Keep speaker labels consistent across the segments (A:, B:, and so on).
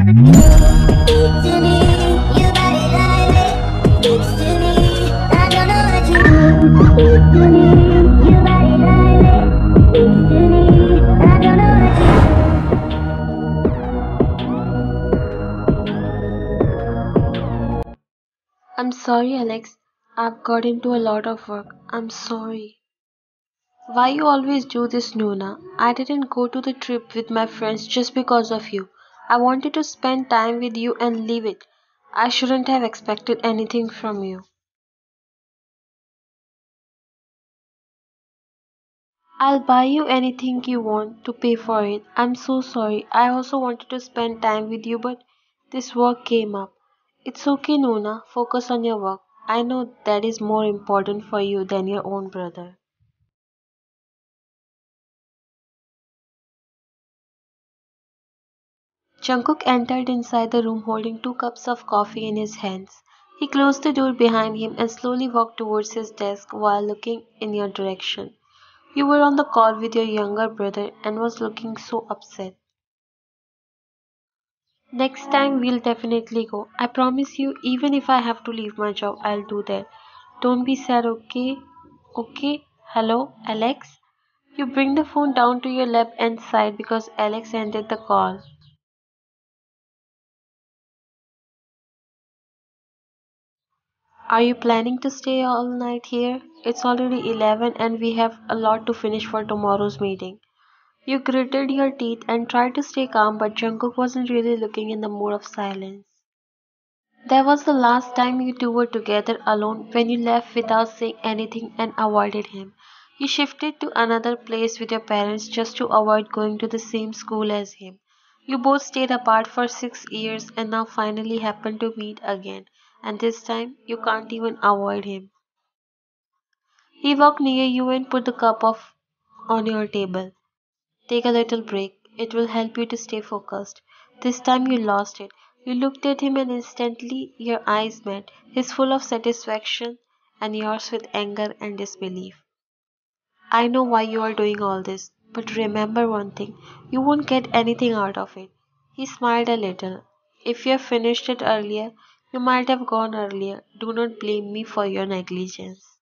A: I'm sorry, Alex. I've got into a lot of work. I'm sorry. Why you always do this, Nuna? I didn't go to the trip with my friends just because of you. I wanted to spend time with you and leave it. I shouldn't have expected anything from you. I'll buy you anything you want to pay for it. I'm so sorry. I also wanted to spend time with you, but this work came up. It's okay, Nona. Focus on your work. I know that is more important for you than your own brother. Jungkook entered inside the room holding two cups of coffee in his hands. He closed the door behind him and slowly walked towards his desk while looking in your direction. You were on the call with your younger brother and was looking so upset. Next time we'll definitely go. I promise you, even if I have to leave my job, I'll do that. Don't be sad, okay? Okay? Hello, Alex? You bring the phone down to your lap and side because Alex ended the call. Are you planning to stay all night here? It's already 11 and we have a lot to finish for tomorrow's meeting. You gritted your teeth and tried to stay calm, but Jungkook wasn't really looking in the mood of silence. That was the last time you two were together alone when you left without saying anything and avoided him. You shifted to another place with your parents just to avoid going to the same school as him. You both stayed apart for six years and now finally happen to meet again, and this time you can't even avoid him. He walked near you and put the cup of on your table. Take a little break. It will help you to stay focused. This time you lost it. You looked at him and instantly your eyes met, his full of satisfaction and yours with anger and disbelief. I know why you are doing all this, but remember one thing you won't get anything out of it. He smiled a little. If you had finished it earlier, you might have gone earlier. Do not blame me for your negligence.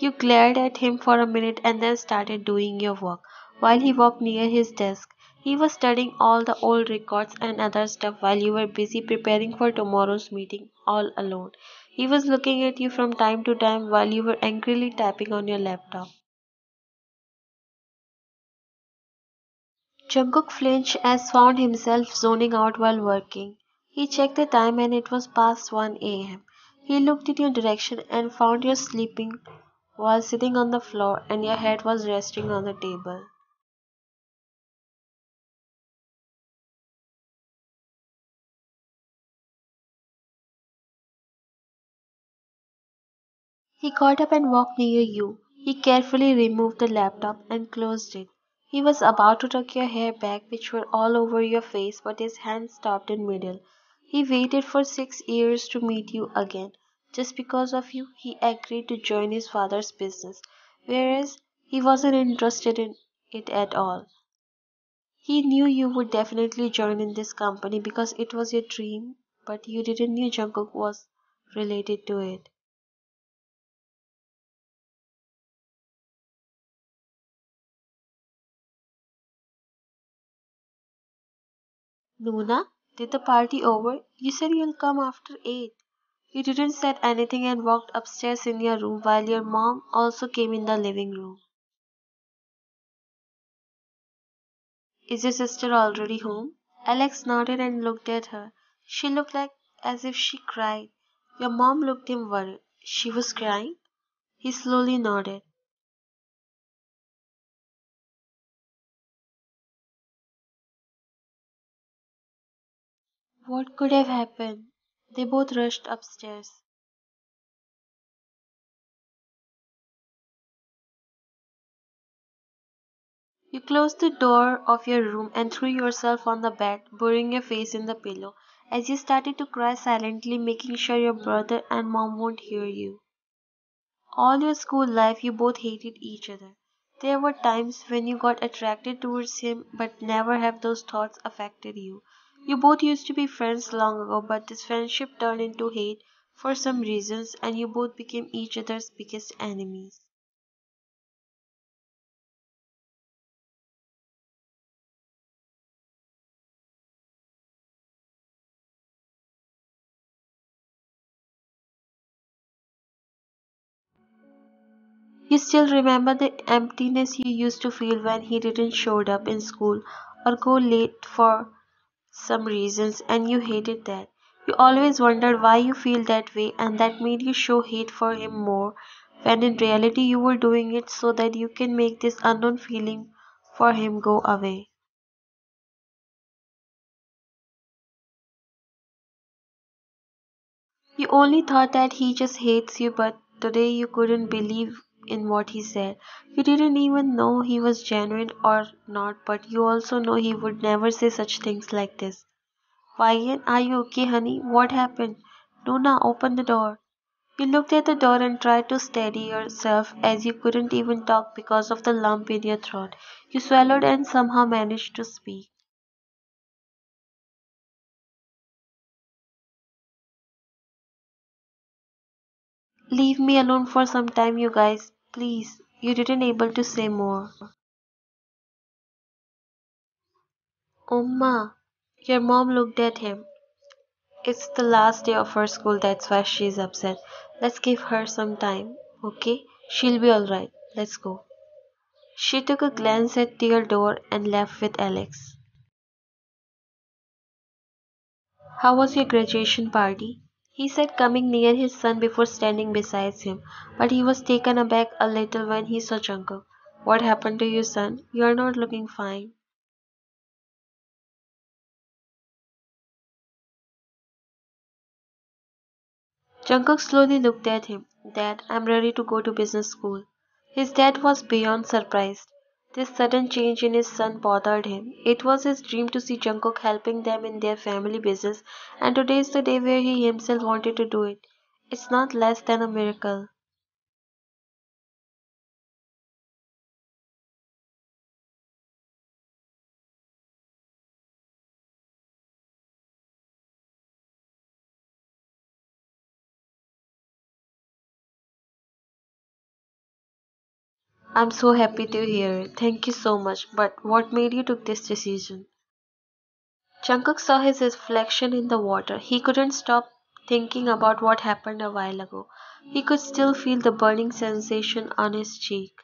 A: You glared at him for a minute and then started doing your work. While he walked near his desk, he was studying all the old records and other stuff while you were busy preparing for tomorrow's meeting all alone. He was looking at you from time to time while you were angrily typing on your laptop. Jungkook flinched as found himself zoning out while working. He checked the time and it was past 1 a.m. He looked in your direction and found you sleeping while sitting on the floor and your head was resting on the table. He got up and walked near you. He carefully removed the laptop and closed it. He was about to tuck your hair back, which were all over your face, but his hand stopped in middle. He waited for six years to meet you again. Just because of you, he agreed to join his father's business, whereas he wasn't interested in it at all. He knew you would definitely join in this company because it was your dream, but you didn't know Jungkook was related to it. Luna, did the party over? You said you'll come after eight. You didn't say anything and walked upstairs in your room while your mom also came in the living room. Is your sister already home? Alex nodded and looked at her. She looked like as if she cried. Your mom looked him worried. She was crying? He slowly nodded. What could have happened? They both rushed upstairs. You closed the door of your room and threw yourself on the bed, burying your face in the pillow, as you started to cry silently, making sure your brother and mom won't hear you. All your school life, you both hated each other. There were times when you got attracted towards him, but never have those thoughts affected you. You both used to be friends long ago, but this friendship turned into hate for some reasons, and you both became each other's biggest enemies. You still remember the emptiness you used to feel when he didn't show up in school or go late for some reasons and you hated that. You always wondered why you feel that way and that made you show hate for him more when in reality you were doing it so that you can make this unknown feeling for him go away. You only thought that he just hates you, but today you couldn't believe in what he said. You didn't even know he was genuine or not, but you also know he would never say such things like this. Vian, are you okay, honey? What happened? Luna, open the door. You looked at the door and tried to steady yourself as you couldn't even talk because of the lump in your throat. You swallowed and somehow managed to speak. Leave me alone for some time, you guys. Please. You didn't able to say more. Umma. Your mom looked at him. It's the last day of her school, that's why she's upset. Let's give her some time, okay? She'll be alright. Let's go. She took a glance at their door and left with Alex. How was your graduation party? He said, coming near his son before standing beside him, but he was taken aback a little when he saw Jungkook. What happened to you, son? You are not looking fine. Jungkook slowly looked at him. Dad, I'm ready to go to business school. His dad was beyond surprised. This sudden change in his son bothered him. It was his dream to see Jungkook helping them in their family business, and today is the day where he himself wanted to do it. It's not less than a miracle. I'm so happy to hear it. Thank you so much. But what made you took this decision? Jungkook saw his reflection in the water. He couldn't stop thinking about what happened a while ago. He could still feel the burning sensation on his cheek.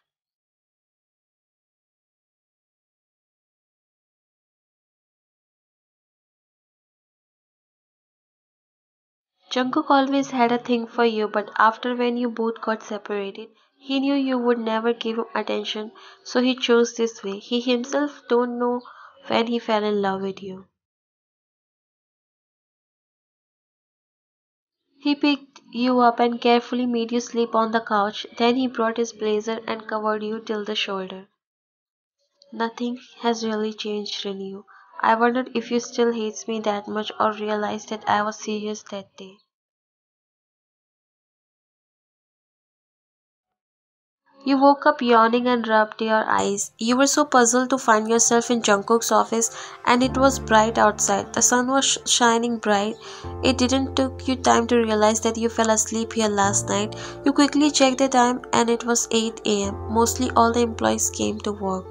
A: Jungkook always had a thing for you, but after when you both got separated, he knew you would never give him attention, so he chose this way. He himself don't know when he fell in love with you. He picked you up and carefully made you sleep on the couch. Then he brought his blazer and covered you till the shoulder. Nothing has really changed in you. I wondered if you still hates me that much or realized that I was serious that day. You woke up yawning and rubbed your eyes. You were so puzzled to find yourself in Jungkook's office and it was bright outside. The sun was sh- shining bright. It didn't took you time to realize that you fell asleep here last night. You quickly checked the time and it was 8 am. Mostly all the employees came to work.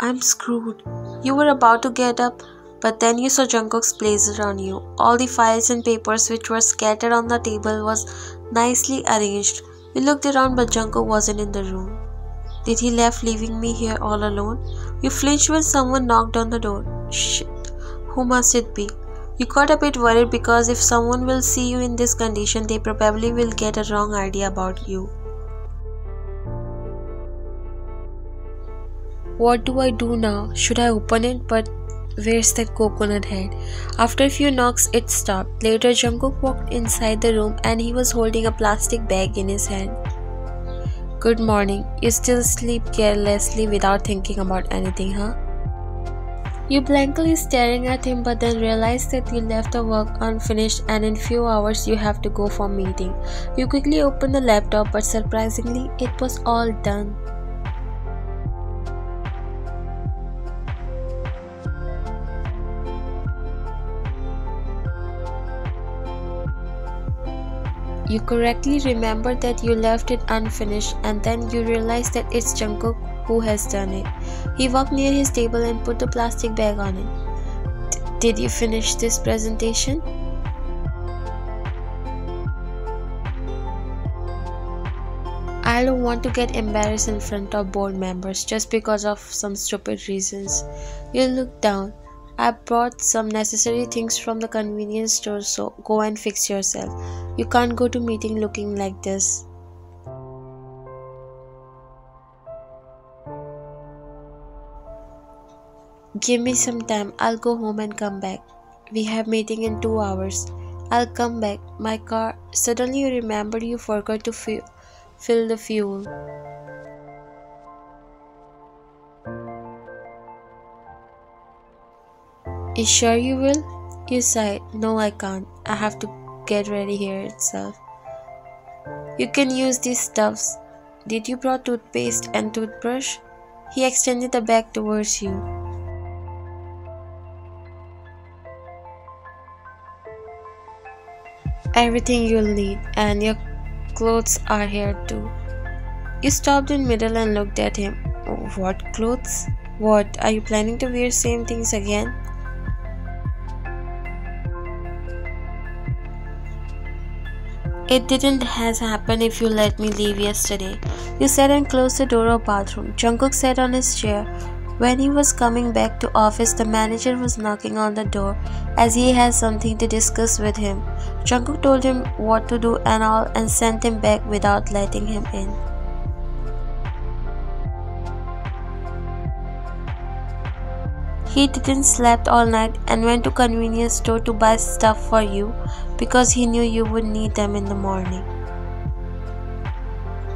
A: I'm screwed. You were about to get up, but then you saw Jungkook's blazer on you. All the files and papers which were scattered on the table was nicely arranged. We looked around but Jungkook wasn't in the room. Did he left leaving me here all alone? You flinched when someone knocked on the door. Shit. Who must it be? You got a bit worried because if someone will see you in this condition, they probably will get a wrong idea about you. What do I do now? Should I open it? But where's that coconut head? After a few knocks, it stopped. Later, Jungkook walked inside the room and he was holding a plastic bag in his hand. Good morning. You still sleep carelessly without thinking about anything, huh? You blankly staring at him but then realize that you left the work unfinished and in few hours you have to go for meeting. You quickly open the laptop but surprisingly it was all done. You correctly remember that you left it unfinished and then you realize that it's Jungkook who has done it. He walked near his table and put the plastic bag on it. did you finish this presentation? I don't want to get embarrassed in front of board members just because of some stupid reasons. You look down. I brought some necessary things from the convenience store, so go and fix yourself. You can't go to meeting looking like this. Give me some time. I'll go home and come back. We have meeting in 2 hours. I'll come back. My car suddenly you remember you forgot to fill the fuel. You sure you will? You sighed. No, I can't. I have to get ready here itself. You can use these stuffs. Did you brought toothpaste and toothbrush? He extended the bag towards you. Everything you'll need, and your clothes are here too. You stopped in middle and looked at him. What clothes? What, are you planning to wear same things again? It didn't has happened if you let me leave yesterday. You said and closed the door of bathroom. Jungkook sat on his chair. When he was coming back to office, the manager was knocking on the door as he had something to discuss with him. Jungkook told him what to do and all and sent him back without letting him in. He didn't slept all night and went to convenience store to buy stuff for you because he knew you would need them in the morning.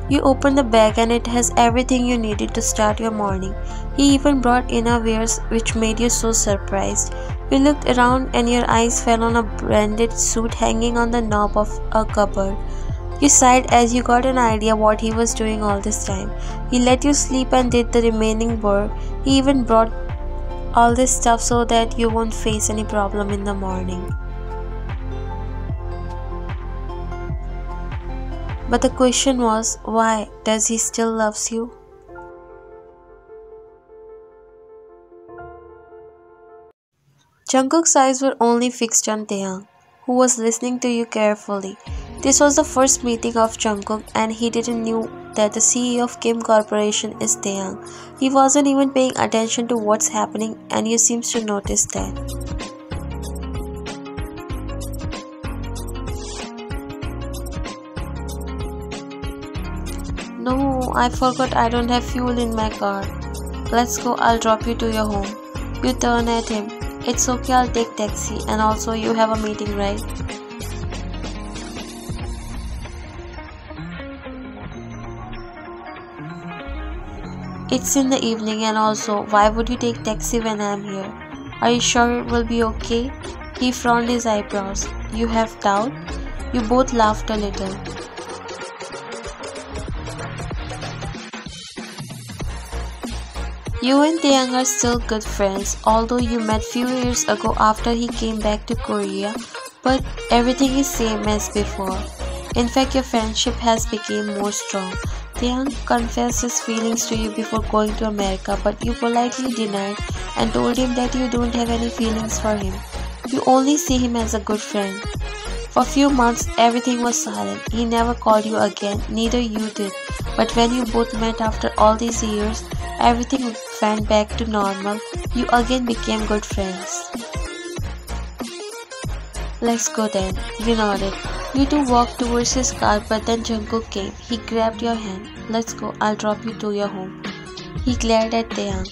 A: You open the bag and it has everything you needed to start your morning. He even brought innerwears which made you so surprised. You looked around and your eyes fell on a branded suit hanging on the knob of a cupboard. You sighed as you got an idea what he was doing all this time. He let you sleep and did the remaining work. He even brought all this stuff so that you won't face any problem in the morning. But the question was, why does he still loves you? Jungkook's eyes were only fixed on Taeyang, who was listening to you carefully. This was the first meeting of Jungkook and he didn't knew that the CEO of Kim Corporation is Taeyang. He wasn't even paying attention to what's happening and you seems to notice that. No, I forgot I don't have fuel in my car. Let's go, I'll drop you to your home. You turn at him. It's okay, I'll take taxi and also you have a meeting, right? It's in the evening and also, why would you take taxi when I'm here? Are you sure it will be okay? He frowned his eyebrows. You have doubt? You both laughed a little. You and Taeyang are still good friends, although you met few years ago after he came back to Korea, but everything is same as before. In fact, your friendship has become more strong. Taeyang confessed his feelings to you before going to America, but you politely denied and told him that you don't have any feelings for him. You only see him as a good friend. For few months, everything was silent. He never called you again, neither you did. But when you both met after all these years, everything went back to normal. You again became good friends. Let's go then. You nodded. You two walked towards his car, but then Jungkook came. He grabbed your hand. Let's go, I'll drop you to your home. He glared at Taeyang.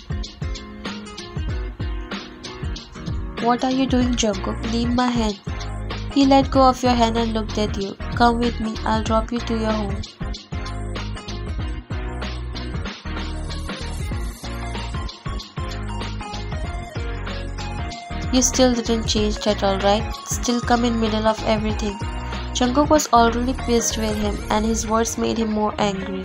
A: What are you doing, Jungkook? Leave my hand. He let go of your hand and looked at you. Come with me, I'll drop you to your home. You still didn't change at all, right? Still come in middle of everything. Jungkook was already pissed with him and his words made him more angry.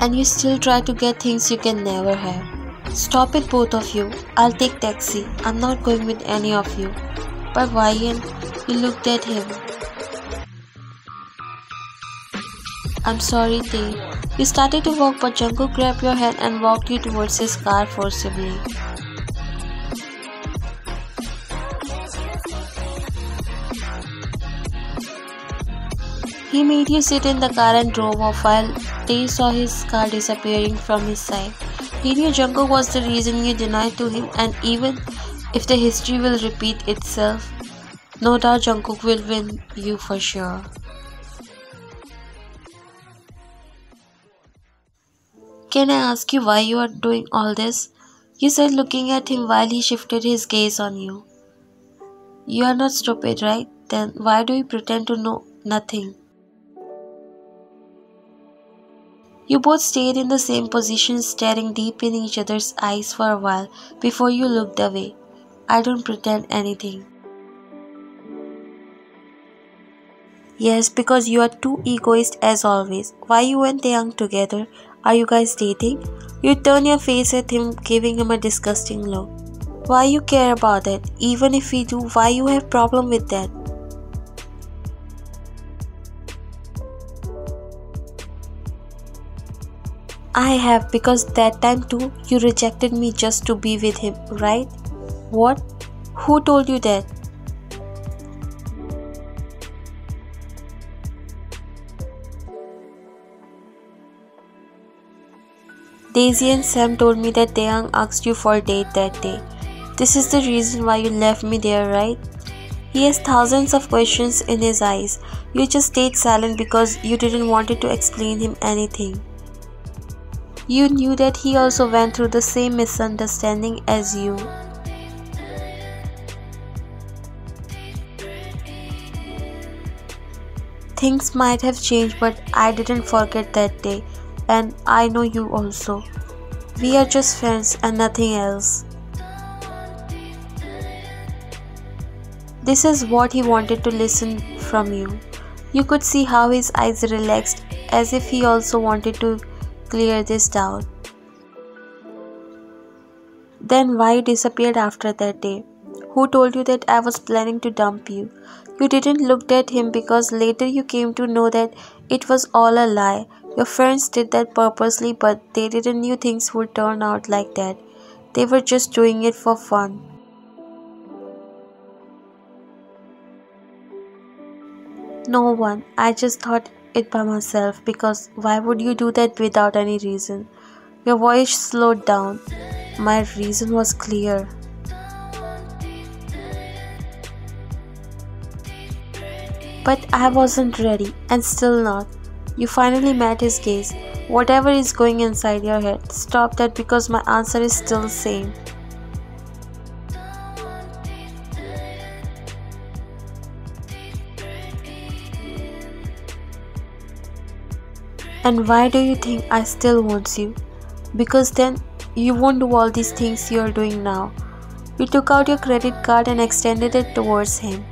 A: And you still try to get things you can never have. Stop it both of you. I'll take taxi. I'm not going with any of you. But Ryan, you looked at him. I'm sorry, Tae. You started to walk but Jungkook grabbed your hand and walked you towards his car forcibly. He made you sit in the car and drove off while they saw his car disappearing from his sight. He knew Jungkook was the reason you denied to him and even if the history will repeat itself, no doubt Jungkook will win you for sure. Can I ask you why you are doing all this? You said looking at him while he shifted his gaze on you. You are not stupid, right? Then why do you pretend to know nothing? You both stayed in the same position, staring deep in each other's eyes for a while before you looked away. I don't pretend anything. Yes, because you are too egoist as always. Why you and Taeyang together? Are you guys dating? You turn your face at him, giving him a disgusting look. Why you care about that? Even if we do, why you have problem with that? I have because that time too you rejected me just to be with him, right? What? Who told you that? Daisy and Sam told me that Taeyang asked you for a date that day. This is the reason why you left me there, right? He has thousands of questions in his eyes. You just stayed silent because you didn't want to explain him anything. You knew that he also went through the same misunderstanding as you. Things might have changed, but I didn't forget that day, and I know you also. We are just friends and nothing else. This is what he wanted to listen from you. You could see how his eyes relaxed as if he also wanted to clear this doubt. Then why disappeared after that day? Who told you that I was planning to dump you? You didn't look at him because later you came to know that it was all a lie. Your friends did that purposely, but they didn't know things would turn out like that. They were just doing it for fun. No one. I just thought it by myself because why would you do that without any reason? Your voice slowed down. My reason was clear. But I wasn't ready and still not. You finally met his gaze. Whatever is going inside your head, stop that because my answer is still the same. And why do you think I still want you? Because then you won't do all these things you're doing now. You took out your credit card and extended it towards him.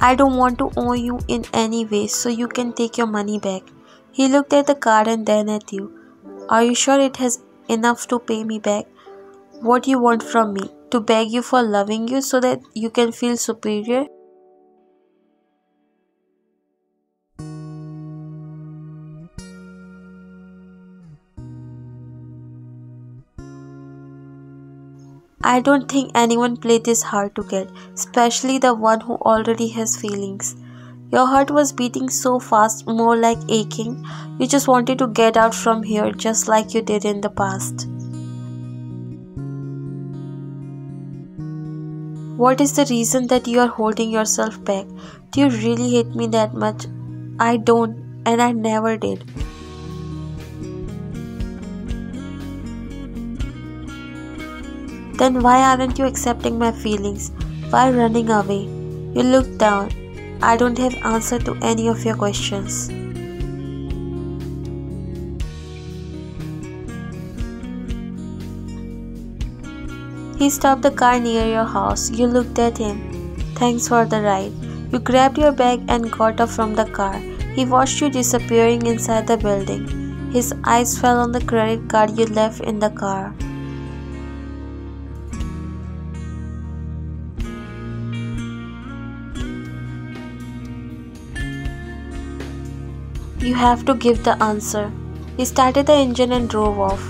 A: I don't want to owe you in any way, so you can take your money back. He looked at the card and then at you. Are you sure it has enough to pay me back? What do you want from me? to beg you for loving you so that you can feel superior? I don't think anyone played this hard to get, especially the one who already has feelings. Your heart was beating so fast, more like aching. You just wanted to get out from here just like you did in the past. What is the reason that you are holding yourself back? Do you really hate me that much? I don't, and I never did. Then why aren't you accepting my feelings? Why running away? You look down. I don't have answer to any of your questions. He stopped the car near your house. You looked at him. Thanks for the ride. You grabbed your bag and got up from the car. He watched you disappearing inside the building. His eyes fell on the credit card you left in the car. You have to give the answer. He started the engine and drove off.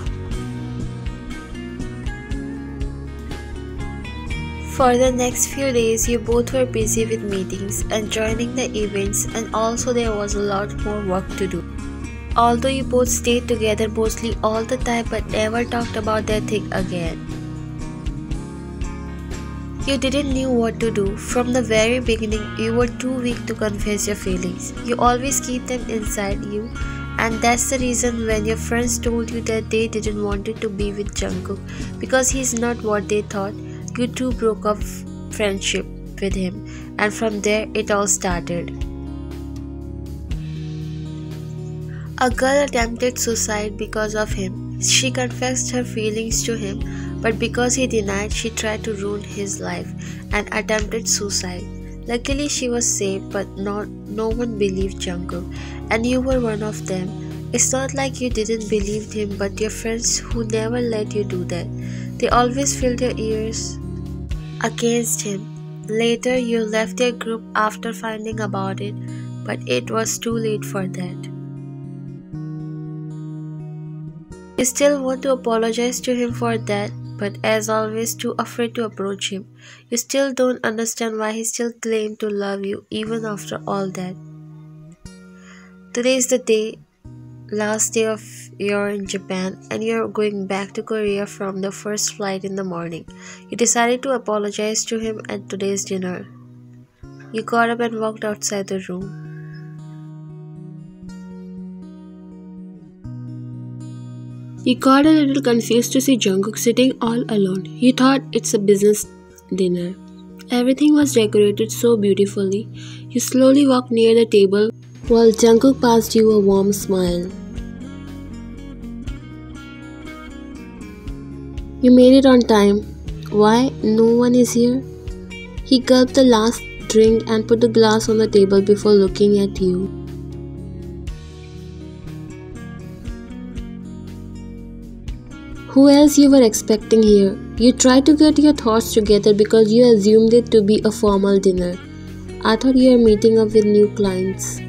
A: For the next few days, you both were busy with meetings and joining the events, and also there was a lot more work to do. Although you both stayed together mostly all the time but never talked about that thing again. You didn't knew what to do. From the very beginning, you were too weak to confess your feelings. You always keep them inside you, and that's the reason when your friends told you that they didn't want to be with Jungkook because he's not what they thought, you two broke off friendship with him, and from there it all started. A girl attempted suicide because of him. She confessed her feelings to him, but because he denied, she tried to ruin his life and attempted suicide. Luckily, she was saved, but not no one believed Jungkook, and you were one of them. It's not like you didn't believe him, but your friends who never let you do that. They always filled your ears against him. Later, you left their group after finding about it, but it was too late for that. You still want to apologize to him for that, but as always, too afraid to approach him. You still don't understand why he still claimed to love you even after all that. Today is the day last day of you're in Japan and you're going back to Korea from the first flight in the morning. You decided to apologize to him at today's dinner. You got up and walked outside the room. You got a little confused to see Jungkook sitting all alone. He thought it's a business dinner. Everything was decorated so beautifully. He slowly walked near the table while Jungkook passed you a warm smile. You made it on time. Why? No one is here? He gulped the last drink and put the glass on the table before looking at you. Who else you were expecting here? You tried to get your thoughts together because you assumed it to be a formal dinner. I thought you were meeting up with new clients.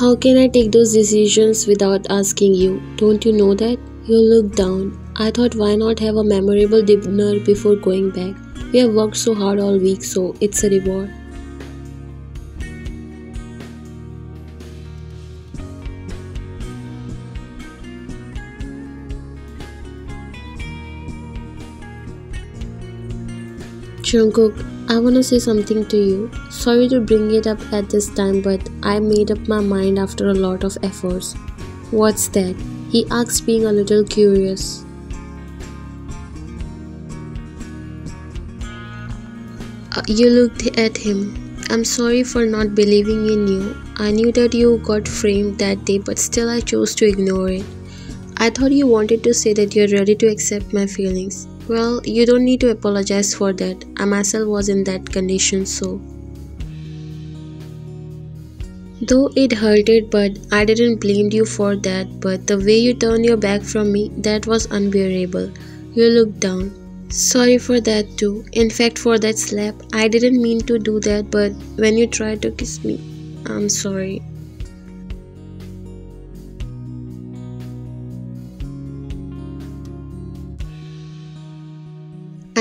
A: How can I take those decisions without asking you? Don't you know that? You look down. I thought why not have a memorable dinner before going back? We have worked so hard all week, so it's a reward. Jungkook, I wanna say something to you. Sorry to bring it up at this time, but I made up my mind after a lot of efforts. What's that? He asked, being a little curious. Uh, you looked at him. I'm sorry for not believing in you. I knew that you got framed that day, but still I chose to ignore it. I thought you wanted to say that you're ready to accept my feelings. Well, you don't need to apologize for that. I myself was in that condition, so. Though it hurted, but I didn't blame you for that. But the way you turned your back from me, that was unbearable. You looked down. Sorry for that too. In fact, for that slap, I didn't mean to do that, but when you tried to kiss me, I'm sorry.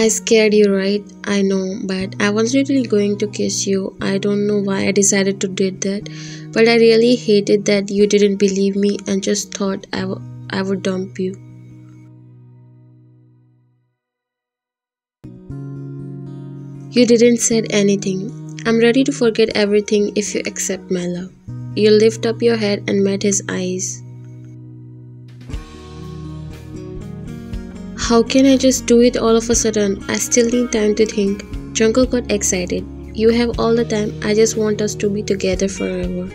A: I scared you, right? I know, but I was really going to kiss you. I don't know why I decided to did that, but I really hated that you didn't believe me and just thought I, I would dump you. You didn't said anything. I'm ready to forget everything if you accept my love. You lift up your head and met his eyes. How can I just do it all of a sudden? I still need time to think. Jungkook got excited. You have all the time. I just want us to be together forever.